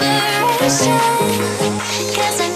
inspiration Cause I'm.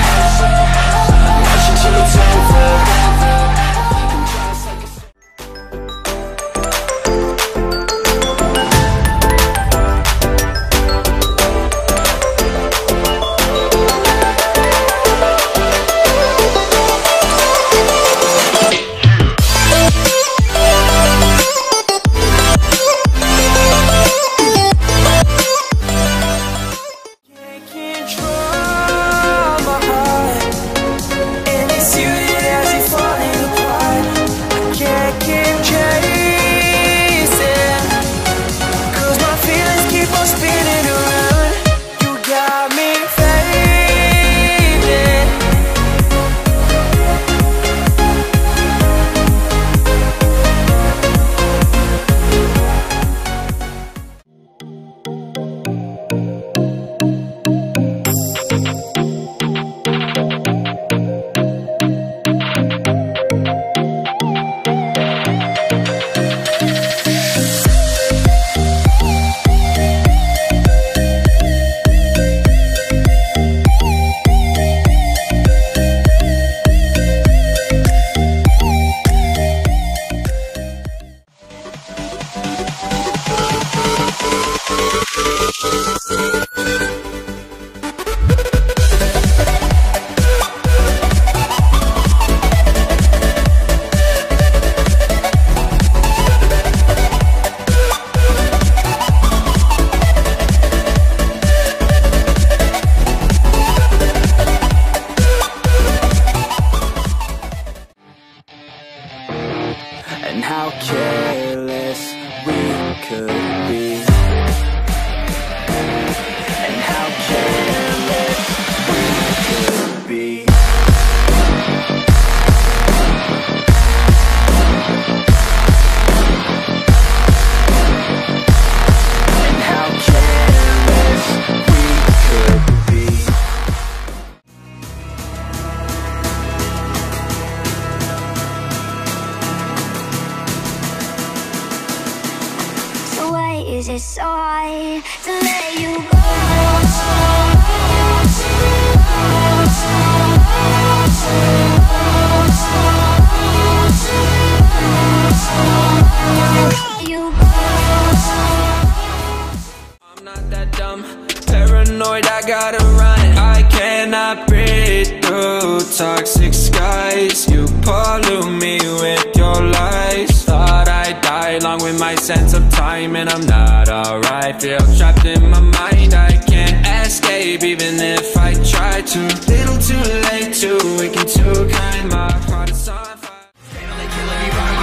in my mind I can't escape even if I try to. Little too late, to. Waking too kind My heart is on fire.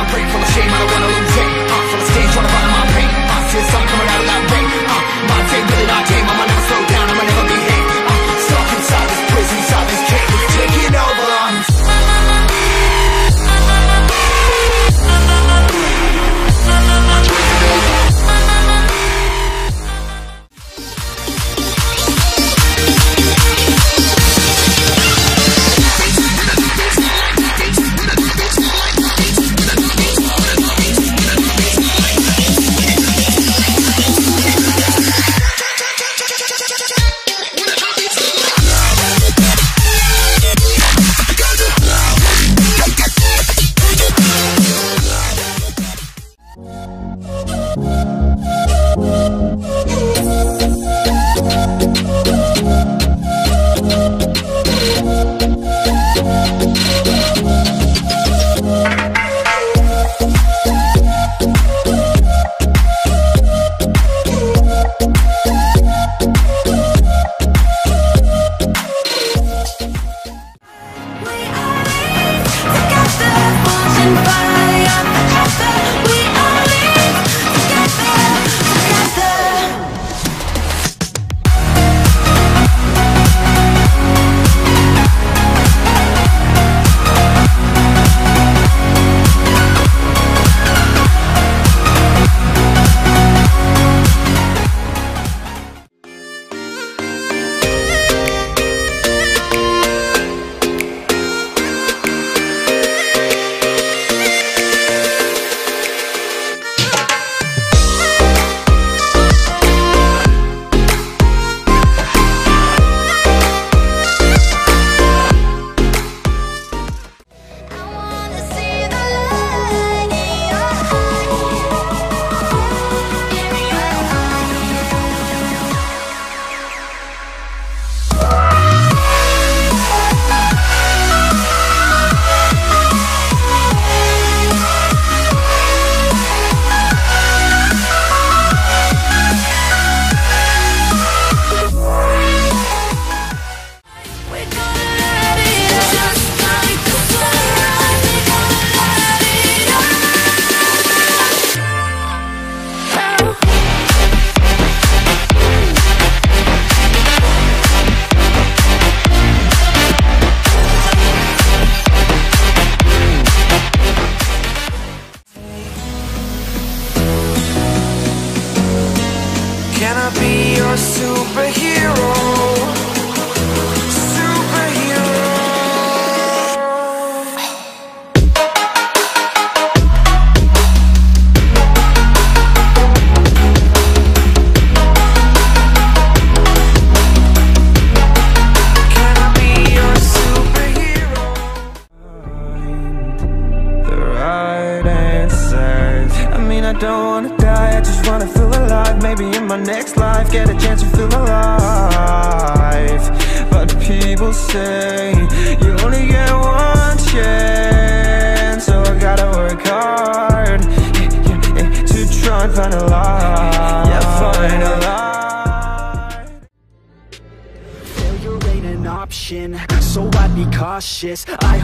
I brain full of shame, I don't wanna lose it. Uh, Full of stage, wanna find my pain I see I'm coming out of that rain uh, My pain, really not day be your superhero? Life, get a chance to feel alive. But people say you only get one chance, so I gotta work hard to try and find a life Yeah, find a light. Failure ain't an option, so I'd be cautious. I